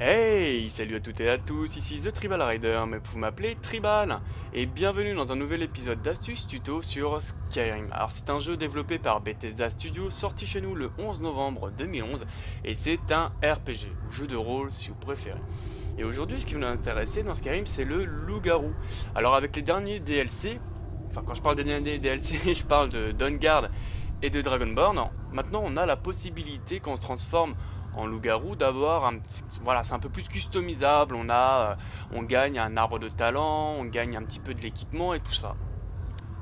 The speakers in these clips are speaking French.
Hey, salut à toutes et à tous, ici The Tribal Rider, mais vous m'appeler Tribal, et bienvenue dans un nouvel épisode d'astuces tuto sur Skyrim. Alors c'est un jeu développé par Bethesda Studios, sorti chez nous le 11 novembre 2011, et c'est un RPG, ou jeu de rôle si vous préférez. Et aujourd'hui, ce qui nous intéresse dans Skyrim, c'est le loup-garou. Alors avec les derniers DLC, enfin quand je parle des derniers DLC, je parle de Dawnguard et de Dragonborn, maintenant on a la possibilité qu'on se transforme en loup-garou d'avoir un. Voilà, c'est un peu plus customisable, on, a, euh, on gagne un arbre de talent, on gagne un petit peu de l'équipement et tout ça.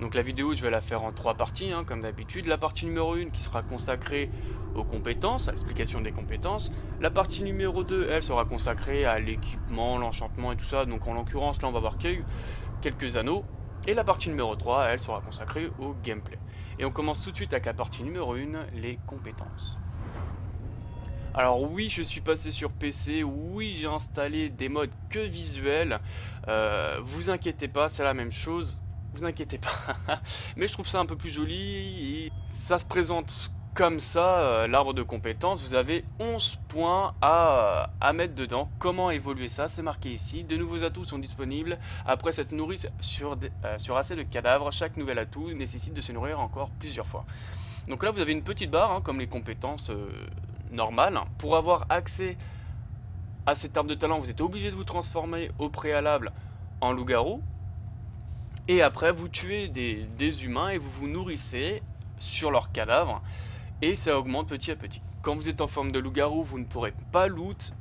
Donc la vidéo, je vais la faire en trois parties, hein, comme d'habitude. La partie numéro 1 qui sera consacrée aux compétences, à l'explication des compétences. La partie numéro 2, elle, sera consacrée à l'équipement, l'enchantement et tout ça. Donc en l'occurrence, là, on va voir quelques anneaux. Et la partie numéro 3, elle, sera consacrée au gameplay. Et on commence tout de suite avec la partie numéro 1, les compétences. Alors oui, je suis passé sur PC, oui, j'ai installé des modes que visuels. Euh, vous inquiétez pas, c'est la même chose. Vous inquiétez pas. Mais je trouve ça un peu plus joli. Ça se présente comme ça, euh, l'arbre de compétences. Vous avez 11 points à, à mettre dedans. Comment évoluer ça? C'est marqué ici. De nouveaux atouts sont disponibles. Après s'être nourri sur, euh, sur assez de cadavres, chaque nouvel atout nécessite de se nourrir encore plusieurs fois. Donc là, vous avez une petite barre, hein, comme les compétences normal. Pour avoir accès à cette arbre de talent, vous êtes obligé de vous transformer au préalable en loup-garou. Et après, vous tuez des, humains et vous vous nourrissez sur leurs cadavres. Et ça augmente petit à petit. Quand vous êtes en forme de loup-garou, vous ne pourrez pas loot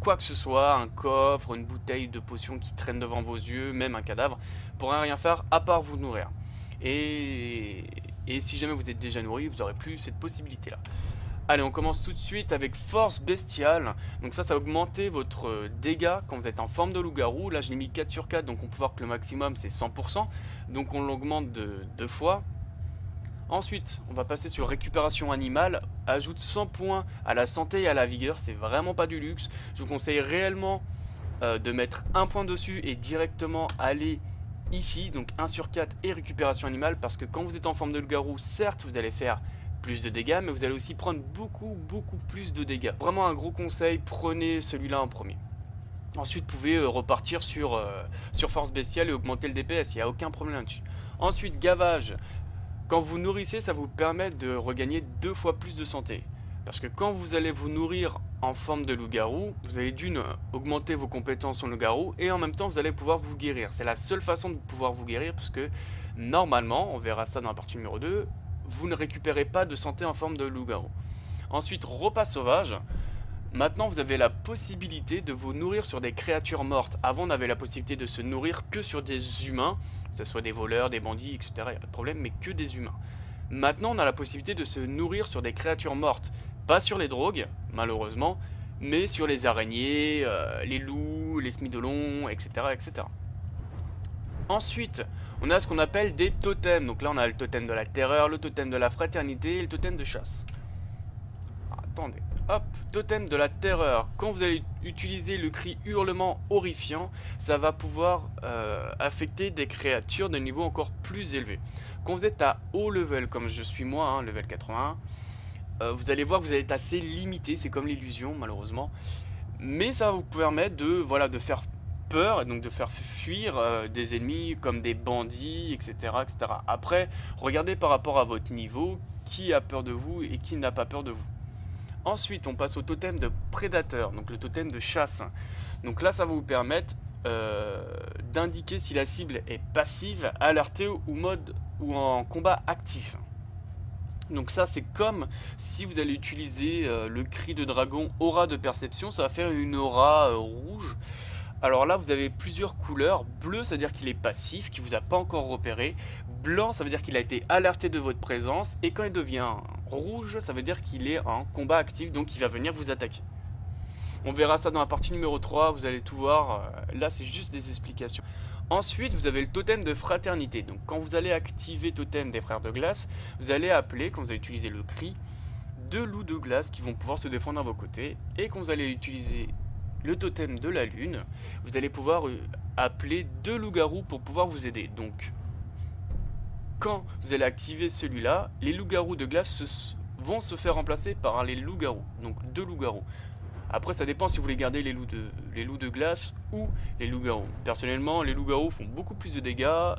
quoi que ce soit, un coffre, une bouteille de potion qui traîne devant vos yeux, même un cadavre, pourrez rien faire à part vous nourrir. Et, et si jamais vous êtes déjà nourri, vous n'aurez plus cette possibilité-là. Allez, on commence tout de suite avec force bestiale. Donc ça, ça va augmenter votre euh, dégâts quand vous êtes en forme de loup-garou. Là, je l'ai mis 4 sur 4, donc on peut voir que le maximum, c'est 100%. Donc on l'augmente de deux fois. Ensuite, on va passer sur récupération animale. Ajoute 100 points à la santé et à la vigueur. C'est vraiment pas du luxe. Je vous conseille réellement euh, de mettre un point dessus et directement aller ici. Donc 1 sur 4 et récupération animale. Parce que quand vous êtes en forme de loup-garou, certes, vous allez faire plus de dégâts, mais vous allez aussi prendre beaucoup, beaucoup plus de dégâts. Vraiment un gros conseil, prenez celui-là en premier. Ensuite, vous pouvez euh, repartir sur, euh, sur force bestiale et augmenter le DPS, il n'y a aucun problème là-dessus. Ensuite, gavage. Quand vous nourrissez, ça vous permet de regagner deux fois plus de santé. Parce que quand vous allez vous nourrir en forme de loup-garou, vous allez d'une augmenter vos compétences en loup-garou et en même temps vous allez pouvoir vous guérir. C'est la seule façon de pouvoir vous guérir parce que normalement, on verra ça dans la partie numéro 2, vous ne récupérez pas de santé en forme de loup-garou. Ensuite, repas sauvage. Maintenant, vous avez la possibilité de vous nourrir sur des créatures mortes. Avant, on avait la possibilité de se nourrir que sur des humains, que ce soit des voleurs, des bandits, etc. Il n'y a pas de problème, mais que des humains. Maintenant, on a la possibilité de se nourrir sur des créatures mortes. Pas sur les drogues, malheureusement, mais sur les araignées, euh, les loups, les smidolons, etc., etc. Ensuite, on a ce qu'on appelle des totems. Donc là, on a le totem de la terreur, le totem de la fraternité et le totem de chasse. attendez. Hop, totem de la terreur. Quand vous allez utiliser le cri hurlement horrifiant, ça va pouvoir euh, affecter des créatures de niveau encore plus élevé. Quand vous êtes à haut level, comme je suis moi, hein, level 81, euh, vous allez voir que vous allez être assez limité. C'est comme l'illusion, malheureusement. Mais ça va vous permettre de, voilà, de faire peur et donc de faire fuir euh, des ennemis comme des bandits, etc., etc. Après, regardez par rapport à votre niveau qui a peur de vous et qui n'a pas peur de vous. Ensuite, on passe au totem de prédateur, donc le totem de chasse. Donc là, ça va vous permettre euh, d'indiquer si la cible est passive, alertée ou mode ou en combat actif. Donc ça c'est comme si vous allez utiliser euh, le cri de dragon aura de perception, ça va faire une aura rouge alors là, vous avez plusieurs couleurs. Bleu, ça veut dire qu'il est passif, qu'il vous a pas encore repéré. Blanc, ça veut dire qu'il a été alerté de votre présence. Et quand il devient rouge, ça veut dire qu'il est en combat actif, donc il va venir vous attaquer. On verra ça dans la partie numéro 3, vous allez tout voir. Euh, là, c'est juste des explications. Ensuite, vous avez le totem de fraternité. Donc quand vous allez activer totem des frères de glace, vous allez appeler, quand vous allez utiliser le cri, deux loups de glace qui vont pouvoir se défendre à vos côtés. Et quand vous allez utiliser le totem de la lune, vous allez pouvoir euh, appeler deux loups-garous pour pouvoir vous aider. Donc, quand vous allez activer celui-là, les loups-garous de glace vont se faire remplacer par les loups-garous. Donc, deux loups-garous. Après, ça dépend si vous voulez garder les loups de, glace ou les loups-garous. Personnellement, les loups-garous font beaucoup plus de dégâts,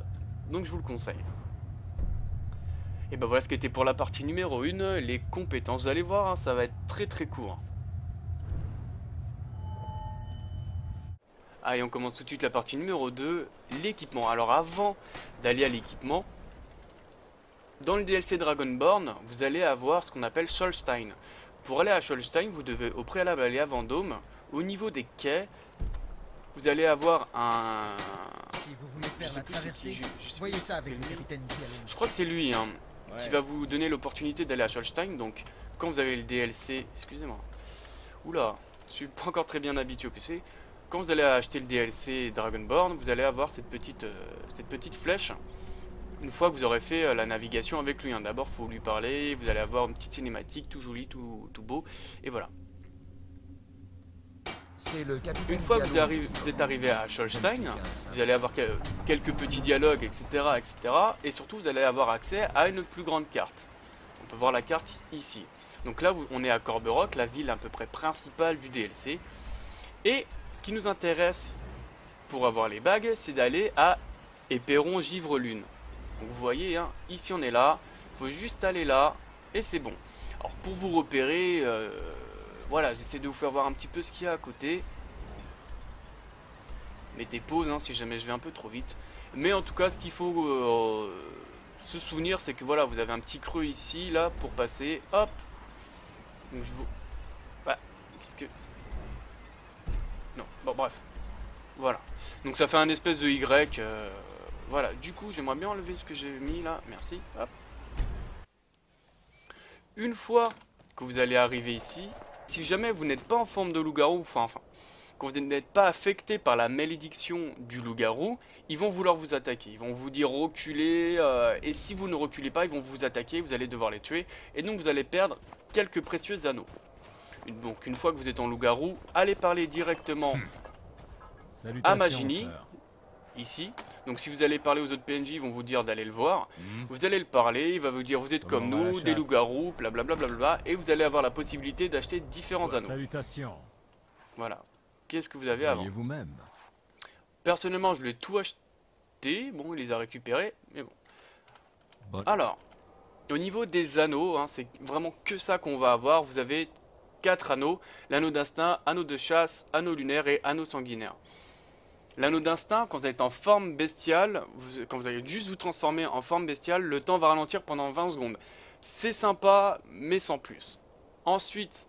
donc je vous le conseille. Et ben voilà ce qui était pour la partie numéro 1, les compétences. Vous allez voir, hein, ça va être très très court. Allez, on commence tout de suite la partie numéro 2, l'équipement. Alors avant d'aller à l'équipement, dans le DLC Dragonborn, vous allez avoir ce qu'on appelle Solstein. Pour aller à Solstein, vous devez au préalable aller à Vendôme. Au niveau des quais, vous allez avoir un... Si vous voulez faire la traversée, je, voyez ça avec le capitaine Je crois que c'est lui, hein qui va vous donner l'opportunité d'aller à Scholstein. Donc, quand vous avez le DLC, excusez-moi, oula, je suis pas encore très bien habitué au PC. Quand vous allez acheter le DLC Dragonborn, vous allez avoir cette petite, euh, cette petite flèche. Une fois que vous aurez fait euh, la navigation avec lui, hein. d'abord il faut lui parler, vous allez avoir une petite cinématique tout joli, tout, tout beau, et voilà. Une fois que vous, êtes arrivé à Scholstein, vous allez avoir quelques petits dialogues, etc., etc. Et surtout, vous allez avoir accès à une plus grande carte. On peut voir la carte ici. Donc là, on est à Corberock, la ville à peu près principale du DLC. Et ce qui nous intéresse pour avoir les bagues, c'est d'aller à Éperon Givre Lune. Donc vous voyez, hein, ici on est là, il faut juste aller là, et c'est bon. Alors pour vous repérer, euh, voilà, j'essaie de vous faire voir un petit peu ce qu'il y a à côté. Mettez pause hein, si jamais je vais un peu trop vite. Mais en tout cas, ce qu'il faut euh, se souvenir, c'est que voilà, vous avez un petit creux ici, là, pour passer. Hop Donc je vous... Bah, qu'est-ce que... Non, bon, bref. Voilà. Donc ça fait un espèce de Y. Euh, voilà, du coup, j'aimerais bien enlever ce que j'ai mis là. Merci. Une fois que vous allez arriver ici, si jamais vous n'êtes pas en forme de loup-garou, enfin, enfin, quand vous n'êtes pas affecté par la malédiction du loup-garou, ils vont vouloir vous attaquer. Ils vont vous dire reculer, euh, et si vous ne reculez pas, ils vont vous attaquer, vous allez devoir les tuer, et donc vous allez perdre quelques précieux anneaux. Donc une fois que vous êtes en loup-garou, allez parler directement hmm. à Magini, ici. Donc si vous allez parler aux autres PNJ, ils vont vous dire d'aller le voir. Mhm. Vous allez le parler, il va vous dire vous êtes comme nous, des loups-garous, blablabla, bla, et vous allez avoir la possibilité d'acheter différents anneaux. Salutations. Voilà. Qu'est-ce que vous avez avant vous-même. Personnellement, je l'ai tout acheté. Bon, il les a récupérés, mais bon. Alors, au niveau des anneaux, hein, c'est vraiment que ça qu'on va avoir. Vous avez quatre anneaux. L'anneau d'instinct, anneau de chasse, anneau lunaire et anneau sanguinaire. L'anneau d'instinct, quand vous êtes en forme bestiale, quand vous allez juste vous transformer en forme bestiale, le temps va ralentir pendant 20 secondes. C'est sympa, mais sans plus. Ensuite,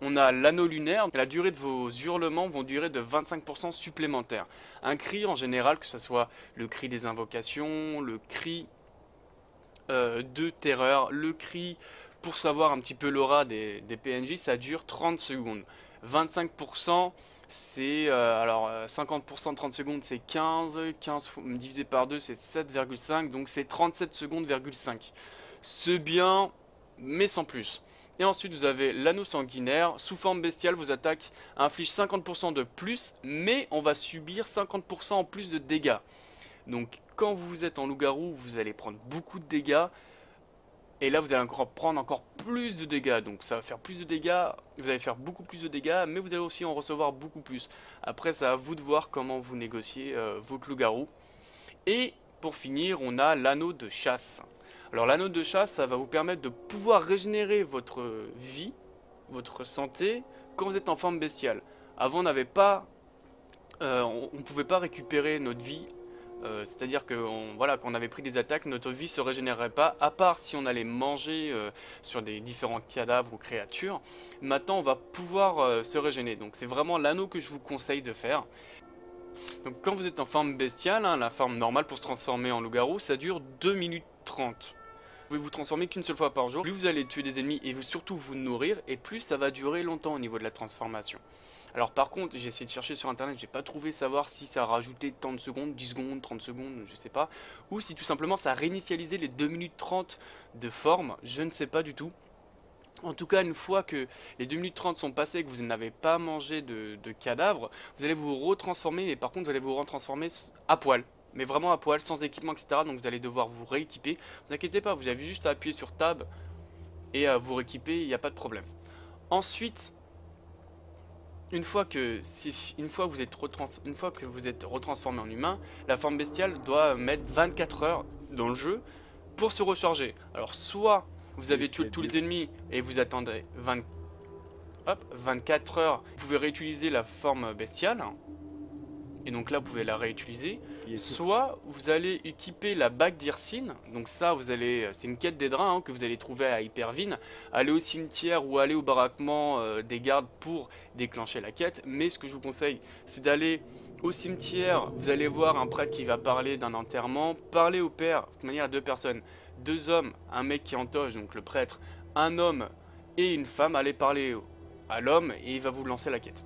on a l'anneau lunaire. La durée de vos hurlements vont durer de 25% supplémentaire. Un cri en général, que ce soit le cri des invocations, le cri euh, de terreur, le cri pour savoir un petit peu l'aura des, PNJ, ça dure 30 secondes. 25%, c'est euh, alors 50% de 30 secondes c'est 15, 15 divisé par 2 c'est 7,5 donc c'est 37 secondes, 5. C'est bien mais sans plus. Et ensuite vous avez l'anneau sanguinaire, sous forme bestiale vos attaques infligent 50% de plus mais on va subir 50% en plus de dégâts. Donc quand vous êtes en loup-garou vous allez prendre beaucoup de dégâts et là, vous allez encore prendre encore plus de dégâts. Donc ça va faire plus de dégâts. Vous allez faire beaucoup plus de dégâts, mais vous allez aussi en recevoir beaucoup plus. Après, c'est à vous de voir comment vous négociez euh, votre loup-garou. Et pour finir, on a l'anneau de chasse. Alors l'anneau de chasse, ça va vous permettre de pouvoir régénérer votre vie, votre santé, quand vous êtes en forme bestiale. Avant, on n'avait pas... Euh, on ne pouvait pas récupérer notre vie euh, c'est-à-dire qu'on voilà, qu'on avait pris des attaques, notre vie se régénérerait pas, à part si on allait manger euh, sur des différents cadavres ou créatures. Maintenant, on va pouvoir euh, se régénérer. Donc c'est vraiment l'anneau que je vous conseille de faire. Donc quand vous êtes en forme bestiale, hein, la forme normale pour se transformer en loup-garou, ça dure 2 minutes 30. Vous pouvez vous transformer qu'une seule fois par jour. Plus vous allez tuer des ennemis et surtout vous nourrir, et plus ça va durer longtemps au niveau de la transformation. Alors par contre, j'ai essayé de chercher sur internet, j'ai pas trouvé savoir si ça a rajouté tant de secondes, 10 secondes, 30 secondes, je sais pas. Ou si tout simplement ça a réinitialisé les 2 minutes 30 de forme, je ne sais pas du tout. En tout cas, une fois que les 2 minutes 30 sont passées et que vous n'avez pas mangé de, cadavres, vous allez vous retransformer, mais par contre vous allez vous retransformer à poil. Mais vraiment à poil, sans équipement, etc. Donc vous allez devoir vous rééquiper. Ne vous inquiétez pas, vous avez juste à appuyer sur Tab et à vous rééquiper, il n'y a pas de problème. Ensuite, une fois que vous êtes retransformé en humain, la forme bestiale doit mettre 24 heures dans le jeu pour se recharger. Alors soit vous avez tué tous les ennemis et vous attendez 20, hop, 24 heures, vous pouvez réutiliser la forme bestiale. Et donc là, vous pouvez la réutiliser. Soit vous allez équiper la bague d'Irsine. Donc ça, vous allez, c'est une quête des drains hein, que vous allez trouver à Hypervine. Aller au cimetière ou aller au baraquement euh, des gardes pour déclencher la quête. Mais ce que je vous conseille, c'est d'aller au cimetière. Vous allez voir un prêtre qui va parler d'un enterrement. Parler au père, de toute manière, à deux personnes. Deux hommes, un mec qui entoche, donc le prêtre, un homme et une femme. Allez parler à l'homme et il va vous lancer la quête.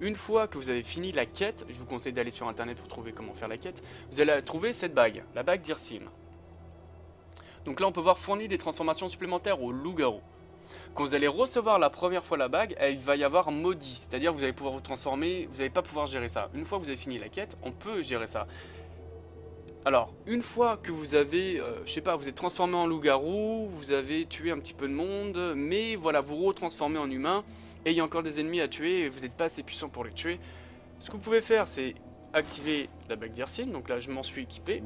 Une fois que vous avez fini la quête, je vous conseille d'aller sur internet pour trouver comment faire la quête, vous allez trouver cette bague, la bague d'Irsim. Donc là on peut voir fournir des transformations supplémentaires au loup-garou. Quand vous allez recevoir la première fois la bague, il va y avoir maudit, c'est-à-dire vous allez pouvoir vous transformer, vous n'allez pas pouvoir gérer ça. Une fois que vous avez fini la quête, on peut gérer ça. Alors, une fois que vous avez, euh, je sais pas, vous êtes transformé en loup-garou, vous avez tué un petit peu de monde, mais voilà, vous retransformez en humain, et il y a encore des ennemis à tuer et vous n'êtes pas assez puissant pour les tuer. Ce que vous pouvez faire, c'est activer la bague d'Irsine, donc là je m'en suis équipé,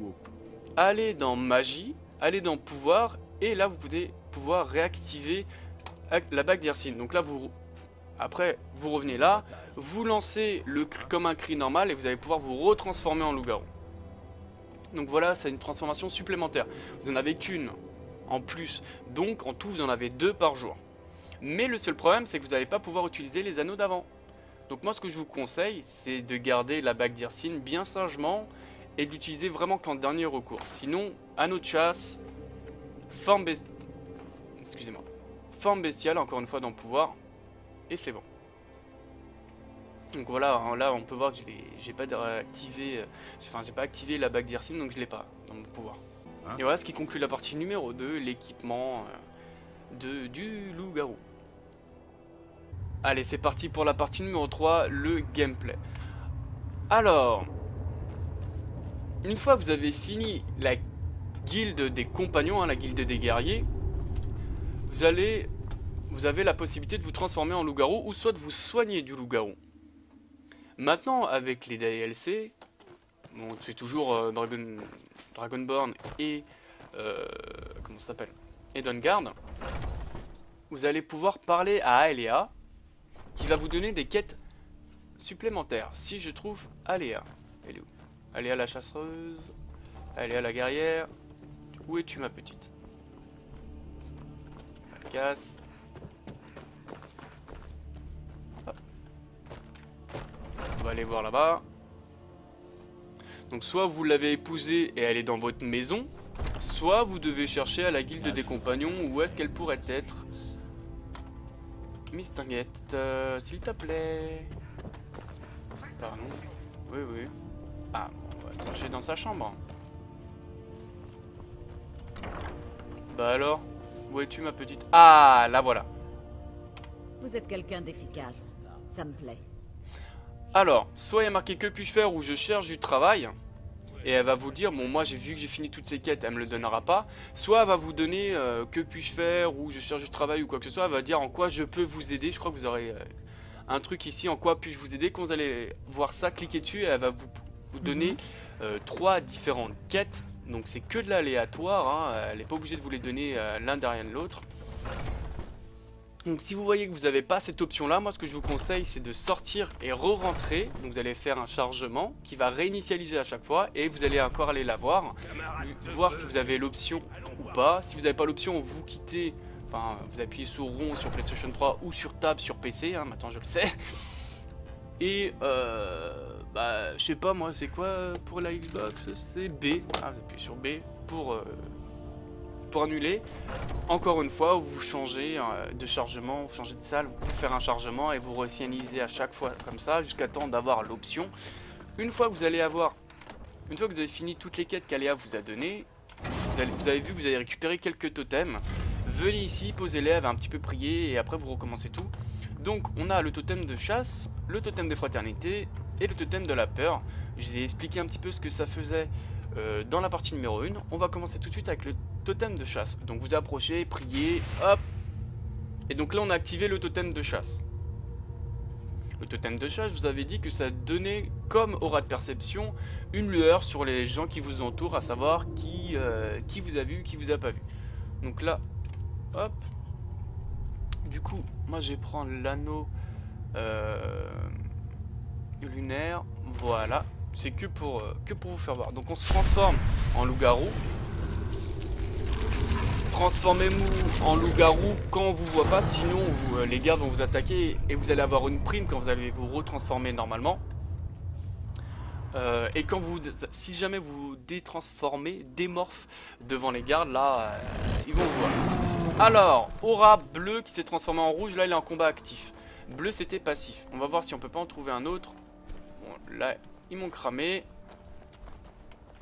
aller dans magie, aller dans pouvoir, et là vous pouvez pouvoir réactiver la bague d'Irsine. Donc là vous, après vous revenez là, vous lancez le cri comme un cri normal et vous allez pouvoir vous retransformer en loup-garou. Donc voilà, c'est une transformation supplémentaire. Vous n'en avez qu'une en plus, donc en tout vous en avez deux par jour. Mais le seul problème, c'est que vous n'allez pas pouvoir utiliser les anneaux d'avant. Donc moi, ce que je vous conseille, c'est de garder la bague d'Irsine bien sagement et de l'utiliser vraiment qu'en dernier recours. Sinon, anneau de chasse, forme bestiale, excusez-moi, forme bestiale, encore une fois dans le pouvoir, et c'est bon. Donc voilà, hein, là on peut voir que j'ai pas activé, euh, enfin j'ai pas activé la bague d'Irsine, donc je l'ai pas dans mon pouvoir. Hein? Et voilà ce qui conclut la partie numéro 2, l'équipement euh, de du loup-garou. Allez, c'est parti pour la partie numéro 3, le gameplay. Alors, une fois que vous avez fini la guilde des compagnons, hein, la guilde des guerriers, vous allez, vous avez la possibilité de vous transformer en loup-garou ou soit de vous soigner du loup-garou. Maintenant, avec les DLC, bon, c'est toujours euh, Dragon, Dragonborn et euh, comment s'appelle, et vous allez pouvoir parler à Aelia qui va vous donner des quêtes supplémentaires. Si je trouve Aléa. Elle est où? Aléa la chasseuse. Aléa la guerrière. Où es-tu ma petite? Elle casse. On va aller voir là-bas. Donc soit vous l'avez épousée et elle est dans votre maison, soit vous devez chercher à la guilde des compagnons où est-ce qu'elle pourrait être? Miss euh, s'il te plaît. Pardon. Oui, oui. Ah, on va chercher dans sa chambre. Bah alors Où es-tu, ma petite? Ah, là voilà. Vous êtes quelqu'un d'efficace. Ça me plaît. Alors, soit il y a marqué que puis-je faire ou je cherche du travail? Et elle va vous dire bon moi j'ai vu que j'ai fini toutes ces quêtes elle me le donnera pas. Soit elle va vous donner euh, que puis-je faire ou je cherche du travail ou quoi que ce soit elle va dire en quoi je peux vous aider. Je crois que vous aurez euh, un truc ici en quoi puis-je vous aider. Quand vous allez voir ça cliquez dessus et elle va vous, vous donner mhm. euh, trois différentes quêtes. Donc c'est que de l'aléatoire hein. elle n'est pas obligée de vous les donner l'un derrière l'autre donc si vous voyez que vous n'avez pas cette option là, moi ce que je vous conseille c'est de sortir et re-rentrer. Donc vous allez faire un chargement qui va réinitialiser à chaque fois et vous allez encore aller la voir. Voir si vous avez l'option ou pas. Si vous n'avez pas l'option, vous quittez, enfin vous appuyez sur rond sur PlayStation 3 ou sur tab sur PC, hein, maintenant je le sais. Et euh, bah je sais pas moi c'est quoi pour la Xbox? C'est B. Ah, vous appuyez sur B pour... Euh, pour annuler, encore une fois, vous changez euh, de chargement, vous changez de salle pour faire un chargement et vous réinitialisez à chaque fois comme ça jusqu'à temps d'avoir l'option. Une fois que vous allez avoir, une fois que vous avez fini toutes les quêtes qu'Aléa vous a données, vous, vous avez vu que vous avez récupéré quelques totems. Venez ici, posez-les, un petit peu prier et après vous recommencez tout. Donc on a le totem de chasse, le totem de fraternité et le totem de la peur. Je vous ai expliqué un petit peu ce que ça faisait euh, dans la partie numéro 1. On va commencer tout de suite avec le totem de chasse. Donc vous approchez, priez, hop. Et donc là on a activé le totem de chasse. le totem de chat, je vous avais dit que ça donnait, comme aura de perception, une lueur sur les gens qui vous entourent, à savoir qui, euh, vous a vu, qui vous a pas vu. Donc là, hop. Du coup, moi je vais prendre l'anneau euh, lunaire. Voilà. C'est que pour, euh, que pour vous faire voir. Donc on se transforme en loup-garou. Transformez-vous en loup-garou quand on vous voit pas, sinon euh, les gardes vont vous attaquer et vous allez avoir une prime quand vous allez vous retransformer normalement. Euh, et quand vous, si jamais vous détransformez, démorphe devant les gardes, là, ils vont vous voir. Alors, aura bleu qui s'est transformé en rouge, là il est en combat actif. Bleu c'était passif. On va voir si on peut pas en trouver un autre. Bon, là, ils m'ont cramé.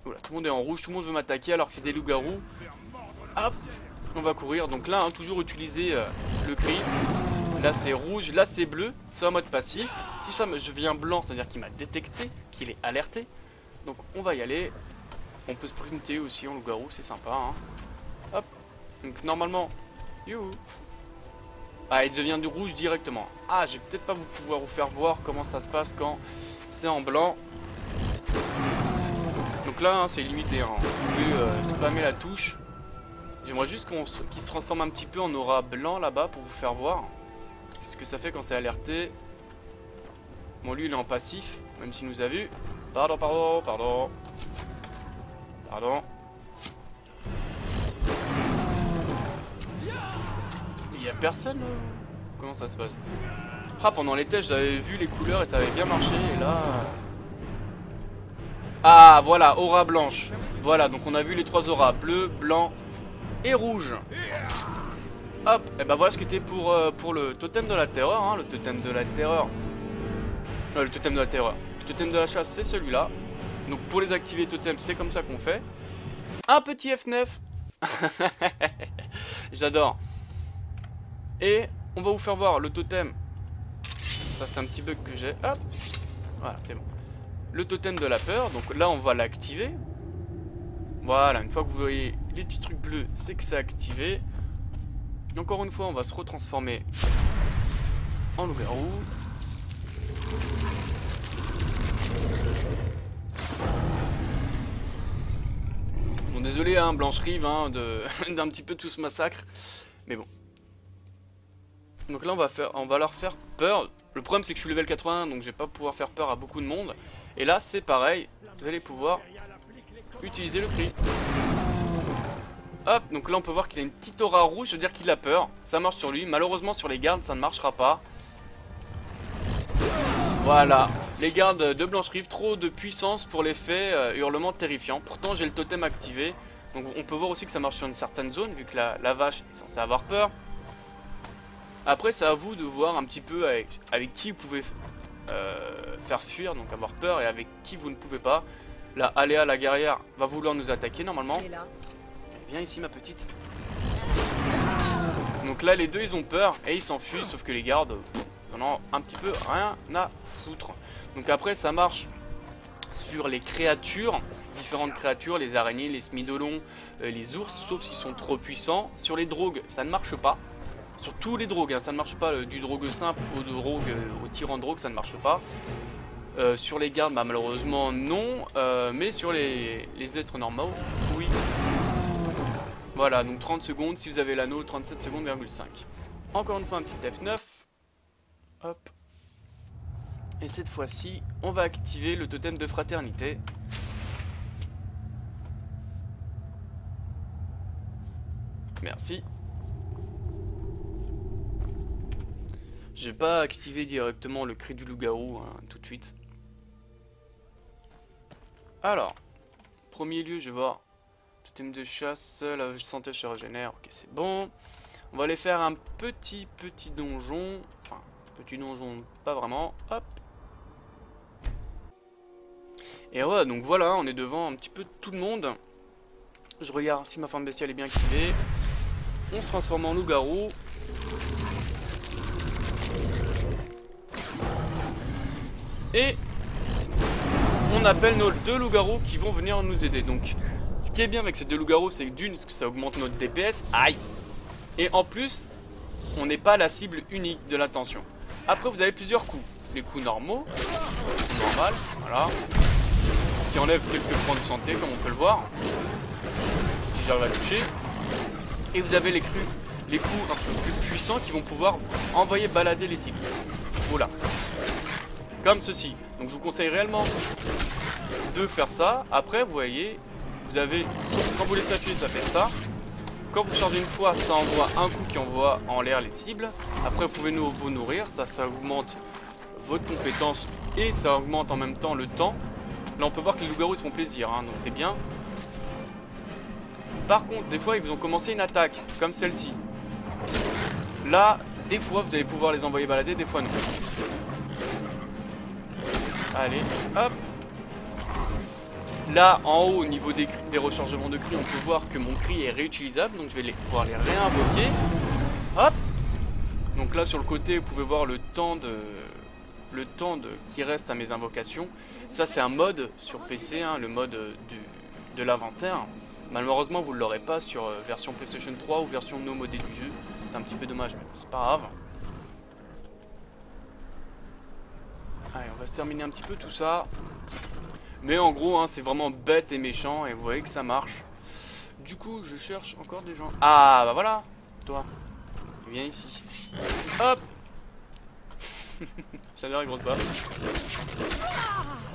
Voilà, tout le monde est en rouge, tout le monde veut m'attaquer alors que c'est des loups-garous. On va courir. Donc là, hein, toujours utiliser euh, le cri. Là c'est rouge, là c'est bleu, c'est en mode passif. Si ça je viens blanc, c'est-à-dire qu'il m'a détecté, qu'il est alerté. Donc on va y aller. On peut sprinter aussi en loup-garou, c'est sympa. Hein. Hop. Donc normalement, youhou. Ah, il devient du rouge directement. Ah, je vais peut-être pas vous pouvoir vous faire voir comment ça se passe quand c'est en blanc. Donc là, hein, c'est limité. Hein. Vous pouvez euh, spammer la touche. J'aimerais juste qu'il se transforme un petit peu en aura blanc là-bas pour vous faire voir. Ce que ça fait quand c'est alerté. Bon, lui, il est en passif, même s'il nous a vu. Pardon, pardon, pardon. Pardon. Il y a personne Comment ça se passe? Ah, pendant les tests, j'avais vu les couleurs et ça avait bien marché. Et là... Ah, voilà, aura blanche. Voilà, donc on a vu les trois auras. Bleu, blanc et rouge. Hop, et ben voilà ce qui était pour, euh, pour le totem de la terreur. Hein, le totem de la terreur. Euh, le totem de la terreur. Le totem de la chasse, c'est celui-là. Donc pour les activer totem, c'est comme ça qu'on fait. Un petit F9. J'adore. Et on va vous faire voir le totem. Ça, c'est un petit bug que j'ai. Hop. Voilà, c'est bon. Le totem de la peur. Donc là, on va l'activer. Voilà, une fois que vous voyez les petits trucs bleus, c'est que c'est activé. encore une fois, on va se retransformer en loup-garou. Bon, désolé, hein, Blanche Rive, hein, d'un petit peu tout ce massacre. Mais bon. Donc là, on va, faire, on va leur faire peur. Le problème, c'est que je suis level 80, donc je vais pas pouvoir faire peur à beaucoup de monde. Et là, c'est pareil. Vous allez pouvoir utiliser le cri. Hop, donc là on peut voir qu'il a une petite aura rouge, c'est-à-dire qu'il a peur. Ça marche sur lui. Malheureusement sur les gardes, ça ne marchera pas. Voilà, les gardes de Blanche Rive, trop de puissance pour l'effet euh, hurlement terrifiant. Pourtant j'ai le totem activé. Donc on peut voir aussi que ça marche sur une certaine zone, vu que la, vache est censée avoir peur. Après c'est à vous de voir un petit peu avec, qui vous pouvez euh, faire fuir, donc avoir peur, et avec qui vous ne pouvez pas. Là, Aléa, la guerrière, va vouloir nous attaquer normalement. Viens ici, ma petite. Donc là, les deux, ils ont peur et ils s'enfuient, sauf que les gardes, en ont un petit peu rien à foutre. Donc après, ça marche sur les créatures, différentes créatures, les araignées, les smidolons, euh, les ours, sauf s'ils sont trop puissants. Sur les drogues, ça ne marche pas. Sur tous les drogues, hein, ça ne marche pas. Euh, du drogue simple au, drogue, euh, au tyran drogue, ça ne marche pas. Sur les gardes, bah, malheureusement non, mais sur les, êtres normaux, oui. Voilà, donc 30 secondes, si vous avez l'anneau, 37 secondes, 5. Encore une fois un petit F9. Hop. Et cette fois-ci, on va activer le totem de fraternité. Merci. Je vais pas activer directement le cri du loup-garou hein, tout de suite. Alors, premier lieu, je vais voir. De chasse, la santé se régénère. Ok, c'est bon. On va aller faire un petit, petit donjon. Enfin, petit donjon, pas vraiment. Hop. Et ouais, donc voilà, on est devant un petit peu tout le monde. Je regarde si ma forme bestiale est bien activée. On se transforme en loup-garou. Et on appelle nos deux loups-garous qui vont venir nous aider. Donc, qui est bien avec ces deux loups-garous, c'est d'une, que ça augmente notre DPS. Aïe Et en plus, on n'est pas la cible unique de l'attention. Après, vous avez plusieurs coups. les coups normaux, voilà, qui enlèvent quelques points de santé comme on peut le voir, si j'arrive à toucher. Et vous avez les, coups, les coups un peu plus puissants qui vont pouvoir envoyer balader les cibles. Voilà. Comme ceci. Donc je vous conseille réellement de faire ça. Après, vous voyez, vous avez, quand vous les appuyez, ça fait ça. Quand vous chargez une fois, ça envoie un coup qui envoie en l'air les cibles. Après, vous pouvez nous, vous nourrir. Ça, ça augmente votre compétence et ça augmente en même temps le temps. Là, on peut voir que les loups-garous se font plaisir, hein, donc c'est bien. Par contre, des fois, ils vous ont commencé une attaque, comme celle-ci. Là, des fois, vous allez pouvoir les envoyer balader, des fois non. Allez, hop Là, en haut, au niveau des, rechargements de cris, on peut voir que mon cri est réutilisable. Donc je vais pouvoir les réinvoquer. Hop Donc là, sur le côté, vous pouvez voir le temps de qui reste à mes invocations. Ça, c'est un mode sur PC, hein, le mode de l'inventaire. Malheureusement, vous ne l'aurez pas sur euh, version PlayStation 3 ou version no modée du jeu. C'est un petit peu dommage, mais c'est pas grave. Allez, on va se terminer un petit peu tout ça. Mais en gros, hein, c'est vraiment bête et méchant et vous voyez que ça marche. Du coup, je cherche encore des gens. Ah, bah voilà, toi. Viens ici. Hop J'adore les grosses baffes.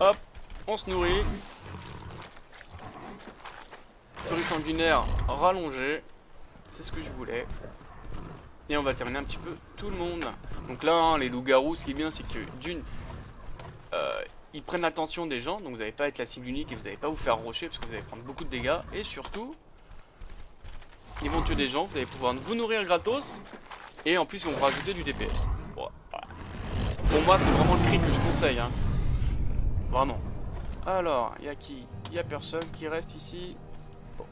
Hop, on se nourrit. Furie sanguinaire rallongée. C'est ce que je voulais. Et on va terminer un petit peu tout le monde. Donc là, hein, les loups-garous, ce qui est bien, c'est que d'une, euh, ils prennent l'attention des gens, donc vous n'allez pas être la cible unique et vous n'allez pas vous faire rocher parce que vous allez prendre beaucoup de dégâts. Et surtout, ils vont tuer des gens, vous allez pouvoir vous nourrir gratos. Et en plus, ils vont rajouter du DPS. Pour moi, c'est vraiment le cri que je conseille. Hein. Vraiment. Alors, il y a qui? Il y a personne qui reste ici? Bon.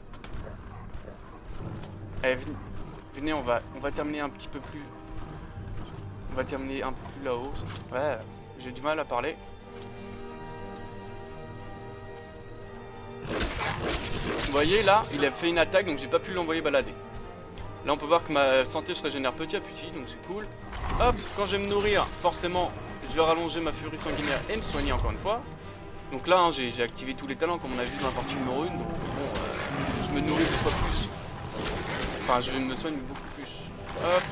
Allez, venez, venez, on va, on va terminer un petit peu plus... On va terminer un peu plus là-haut. Ouais, j'ai du mal à parler. Vous voyez là, il a fait une attaque donc j'ai pas pu l'envoyer balader. Là on peut voir que ma santé se régénère petit à petit donc c'est cool. Hop, quand je vais me nourrir, forcément je vais rallonger ma furie sanguinaire et me soigner encore une fois. Donc là hein, j'ai activé tous les talents comme on a vu dans la partie numéro 1. Donc bon, euh, je me nourris deux fois plus. Enfin je me soigne beaucoup plus. Hop.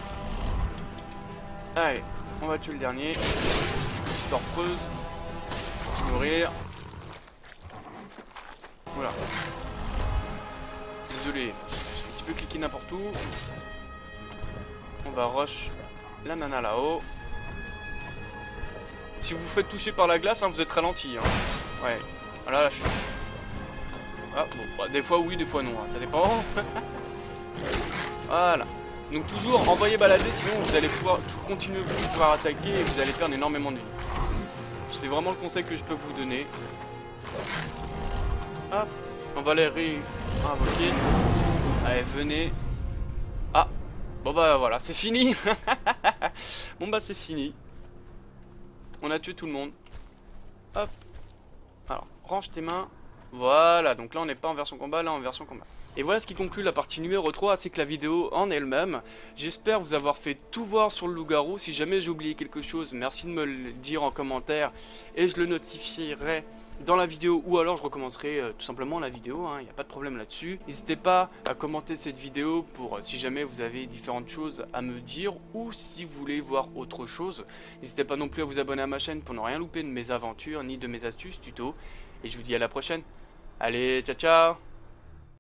Allez, on va tuer le dernier. Petite nourrir. Voilà. Désolé, j'ai un petit peu cliqué n'importe où. On va rush la nana là-haut. Si vous vous faites toucher par la glace, hein, vous êtes ralenti. Hein. Ouais. Voilà, là, je suis... Ah, bah, des fois oui, des fois non, hein, ça dépend. voilà. Donc toujours envoyez balader, sinon vous allez pouvoir tout continuer à pouvoir attaquer et vous allez perdre énormément de vie. C'est vraiment le conseil que je peux vous donner. On va les réinvoquer. Allez, venez. Ah, bon bah voilà, c'est fini. bon bah c'est fini. On a tué tout le monde. Hop. Alors, range tes mains. Voilà, donc là on n'est pas en version combat, là en version combat. Et voilà ce qui conclut la partie numéro 3 ainsi que la vidéo en elle-même. J'espère vous avoir fait tout voir sur le loup-garou. Si jamais j'ai oublié quelque chose, merci de me le dire en commentaire et je le notifierai dans la vidéo ou alors je recommencerai euh, tout simplement la vidéo, il hein, n'y a pas de problème là-dessus. N'hésitez pas à commenter cette vidéo pour euh, si jamais vous avez différentes choses à me dire ou si vous voulez voir autre chose. N'hésitez pas non plus à vous abonner à ma chaîne pour ne rien louper de mes aventures ni de mes astuces tuto. Et je vous dis à la prochaine. Allez, ciao ciao